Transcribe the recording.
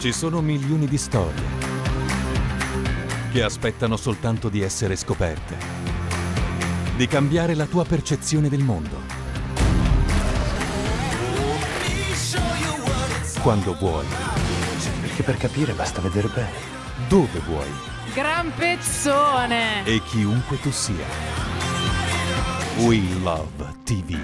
Ci sono milioni di storie che aspettano soltanto di essere scoperte, di cambiare la tua percezione del mondo. Quando vuoi, Perché per capire basta vedere bene. dove vuoi Gran pezzone! e chiunque tu sia. We Love TV.